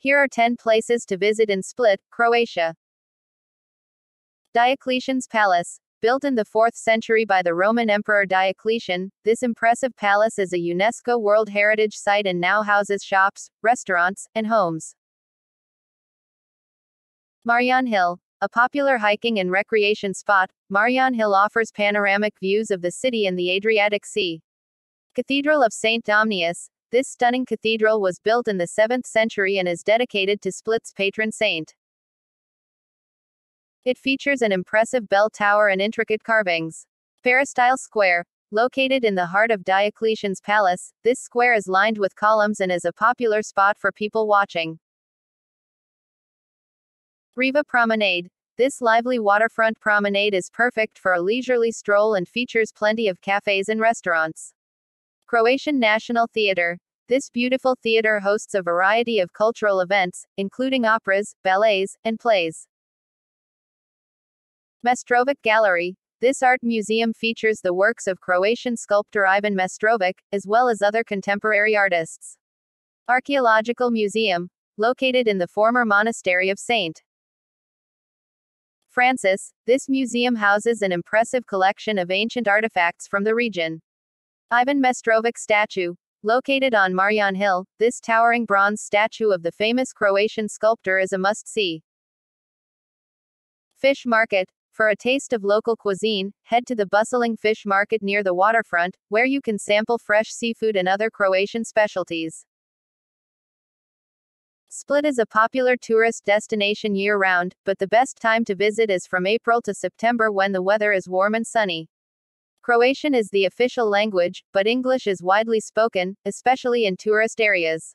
Here are 10 places to visit in Split, Croatia. Diocletian's Palace. Built in the 4th century by the Roman Emperor Diocletian, this impressive palace is a UNESCO World Heritage Site and now houses shops, restaurants, and homes. Marjan Hill. A popular hiking and recreation spot, Marjan Hill offers panoramic views of the city and the Adriatic Sea. Cathedral of St. Domnius. This stunning cathedral was built in the 7th century and is dedicated to Split's patron saint. It features an impressive bell tower and intricate carvings. Peristyle Square. Located in the heart of Diocletian's palace, this square is lined with columns and is a popular spot for people watching. Riva Promenade. This lively waterfront promenade is perfect for a leisurely stroll and features plenty of cafes and restaurants. Croatian National Theatre. This beautiful theater hosts a variety of cultural events, including operas, ballets, and plays. Mestrovic Gallery. This art museum features the works of Croatian sculptor Ivan Mestrovic, as well as other contemporary artists. Archaeological Museum. Located in the former monastery of St. Francis, this museum houses an impressive collection of ancient artifacts from the region. Ivan Mestrovic statue. Located on Marjan Hill, this towering bronze statue of the famous Croatian sculptor is a must see. Fish Market. For a taste of local cuisine, head to the bustling fish market near the waterfront, where you can sample fresh seafood and other Croatian specialties. Split is a popular tourist destination year round, but the best time to visit is from April to September when the weather is warm and sunny. Croatian is the official language, but English is widely spoken, especially in tourist areas.